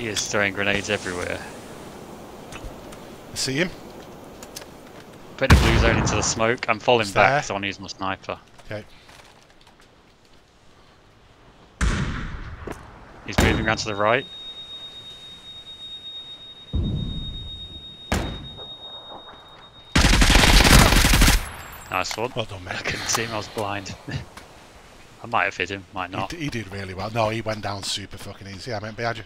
He is throwing grenades everywhere. See him. Put the blue zone into the smoke. I'm falling back there. I want to my sniper. Okay. He's moving around to the right. Nice one. Well done, I couldn't see him, I was blind. I might have hit him, might not. d- he did really well. No, he went down super fucking easy. I meant behind you.